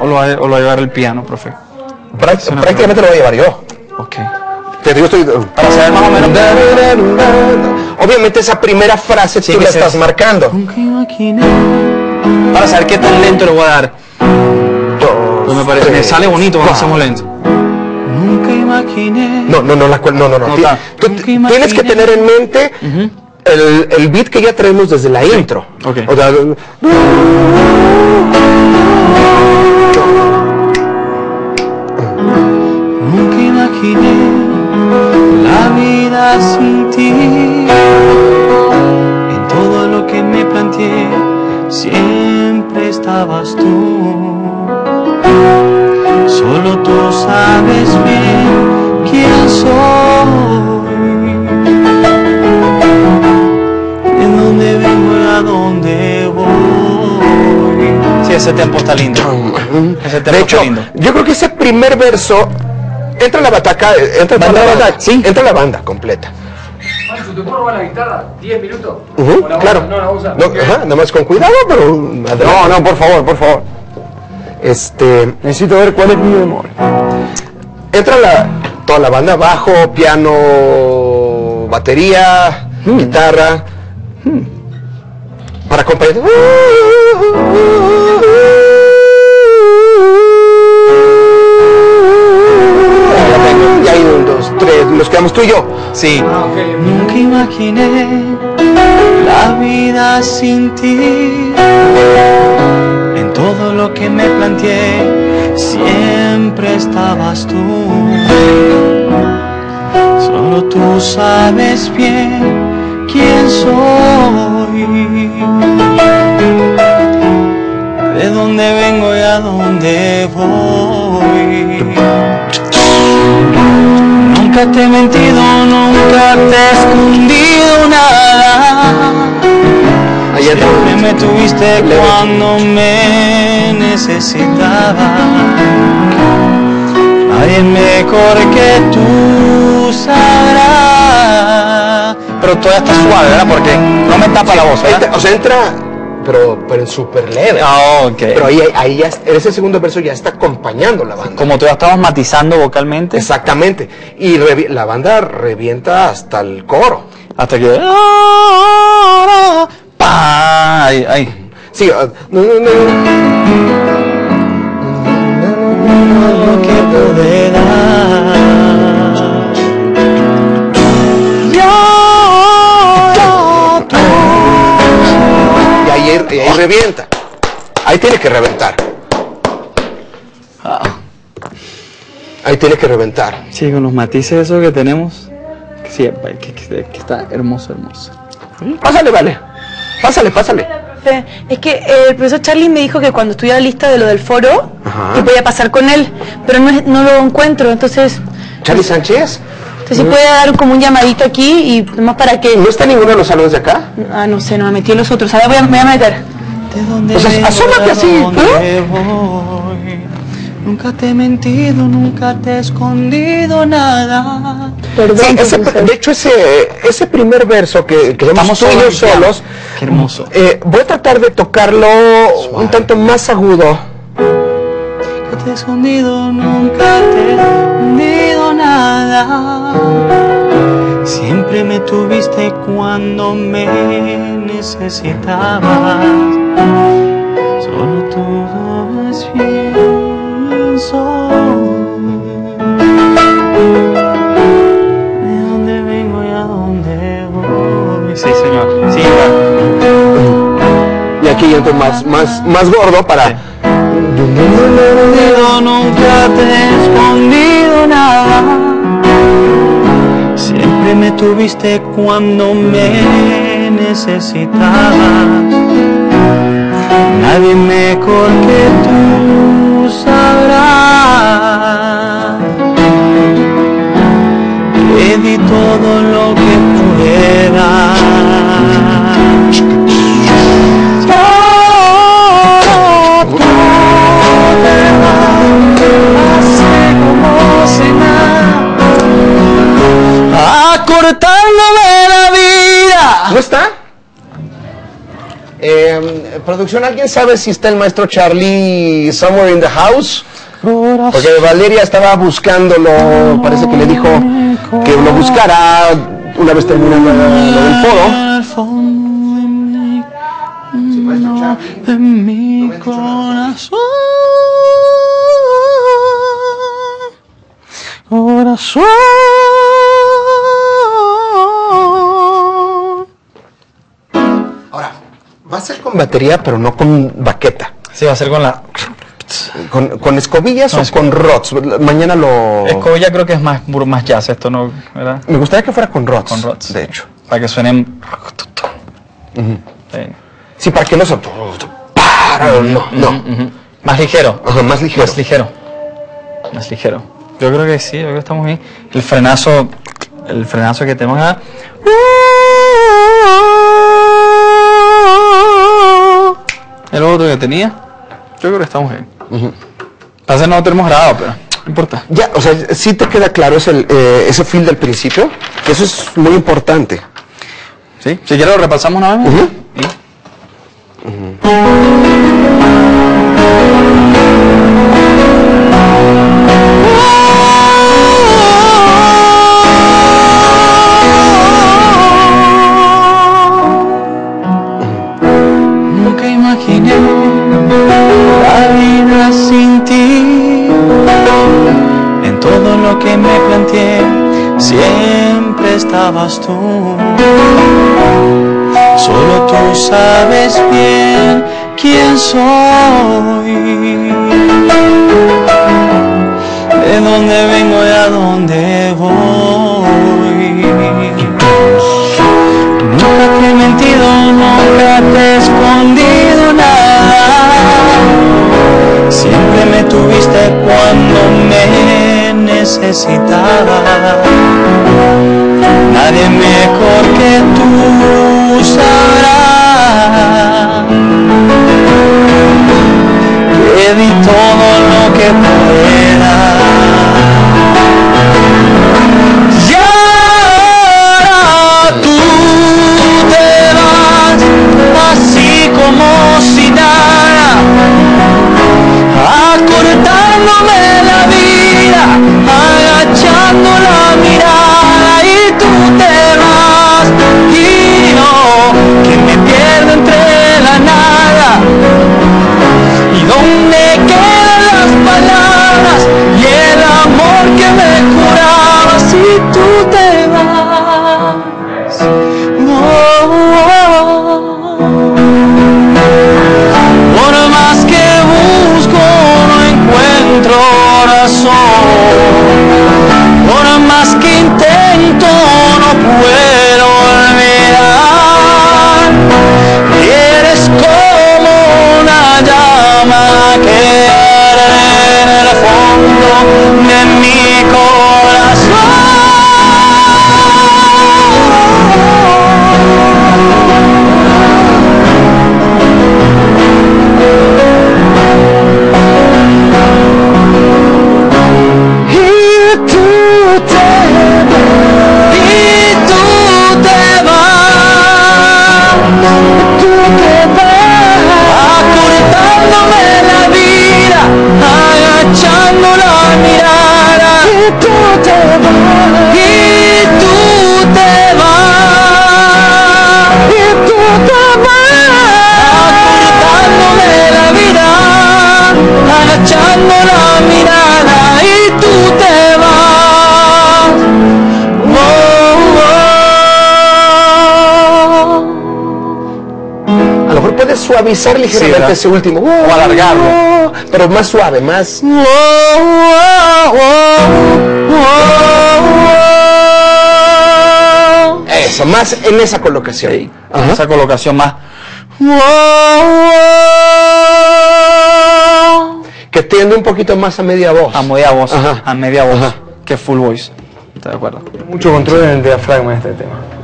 o lo, va- o lo va a llevar el piano, profe? Práct- Suena prácticamente lo voy a llevar yo. Ok. Te digo, estoy... Para saber más o menos. Obviamente esa primera frase Sí, tú la estás marcando. Nunca imaginé. Para saber qué tan lento le voy a dar. Pues me parece, me tres, sale bonito cuando hacemos lento. Nunca imaginé. No, no, no, la cual, no, no, no. Tú tienes que tener en mente el, el beat que ya traemos desde la intro. ok. O sea, Nunca imaginé la vida sin ti. En todo lo que me planteé, siempre estabas tú. Solo tú sabes ese tempo está lindo. Ese tempo de hecho, está lindo. yo creo que ese primer verso entra la bataca, entra Banda, la banda, banda, sí. entra la banda completa. Mancho, ¿te puedo robar la guitarra? ¿10 minutos? Ujú, ¿O la claro. No, ajá, nada más con cuidado, pero no, no, por favor, por favor. Este, Necesito ver cuál es mi memoria. entra la toda la banda, bajo, piano, batería, guitarra, para acompañar. Ya hay un, dos, tres, nos quedamos tú y yo. Sí. Ah, ok, ok. Nunca imaginé la vida sin ti. En todo lo que me planteé, siempre estabas tú. Solo tú sabes bien quién soy. De dónde vengo y a dónde voy. Nunca te he mentido, nunca te he escondido nada. Siempre me tuviste cuando me necesitaba. Nadie mejor que tú sabrá. Pero todavía está suave, ¿verdad? Porque no me tapa la voz, ¿verdad? Entra- o sea, entra, pero, pero en súper leve. Ah, ok. Pero ahí, ahí ya, en ese segundo verso ya está acompañando la banda. Como todavía estamos matizando vocalmente. Exactamente. Y revi- la banda revienta hasta el coro. Hasta que. ¡Pa! Ahí, ahí. Sí, ah, no, no, no. lo que pude Y ahí, y ahí revienta. Ahí tiene que reventar. Ah, Ahí tiene que reventar. Sí, con los matices esos que tenemos. Sí, que, que- que está hermoso, hermoso. Pásale, vale. Pásale, pásale. Es que eh, el profesor Charlie me dijo que cuando estuviera lista de lo del foro, Ajá. que podía pasar con él, pero no, es- no lo encuentro, entonces, Charlie Sánchez. Entonces si puede dar como un llamadito aquí y nomás para que... ¿No está ninguno de los salones de acá? Ah, no sé, no me metí en los otros, ahora voy a, me voy a meter. ¿De dónde Pues as- vengo, asómate de así, dónde voy? Nunca te he mentido, nunca te he escondido nada. Perdón, Sí, ese- de hecho, ese, ese primer verso que, que Estamos estamos tú y yo solos, solos, Qué hermoso. eh, voy a tratar de tocarlo un tanto más agudo. Nunca te he escondido, nunca te he escondido nada. Siempre me tuviste cuando me necesitabas. Solo tú sabes bien soy. De dónde vengo y a dónde voy. Sí, señor. Sí, Y aquí yo entro más, más, más gordo para... escondido, nunca te he escondido nada. Siempre me tuviste cuando me necesitabas. Nadie mejor que tú sabrá. Nada, acortándome la vida. ¿No está? Eh, Producción, ¿alguien sabe si está el maestro Charlie somewhere in the house? Porque Valeria estaba buscándolo, parece que le dijo que lo buscara una vez terminando del foro. De mi corazón. Corazón. Ahora, va a ser con batería, pero no con baqueta. Sí, va a ser con la ¿Con, con escobillas Con o con rods? Mañana lo... escobilla, creo que es más, más jazz esto, ¿no? ¿Verdad? Me gustaría que fuera con rods. Con rods. De hecho. Para que suenen. Sí. Sí, para que no se... Para, no, no. Ujú. Más ligero. Ajá, más ligero. Más ligero. Más ligero. Yo creo que sí, yo creo que estamos bien. El frenazo, el frenazo que tenemos acá. El otro que tenía. Yo creo que estamos bien. Pasa que no lo tenemos grabado, pero no importa. Ya, o sea, sí te queda claro ese, eh, ese feel del principio, que eso es muy importante. ¿Sí? Si quieres lo repasamos una vez. Solo tú sabes bien quién soy. De dónde vengo y a dónde voy. Nunca te he mentido, nunca te he escondido nada. Siempre me tuviste cuando me necesitaba. Mejor suavizar ligeramente ese último. O alargarlo. Pero más suave, más... Eso, más en esa colocación. Sí, Ajá. esa colocación más. Que tiende un poquito más a media voz. A media voz, Ajá. a media voz, Ajá. que full voice. ¿Estás de acuerdo? Mucho control en el diafragma de este tema.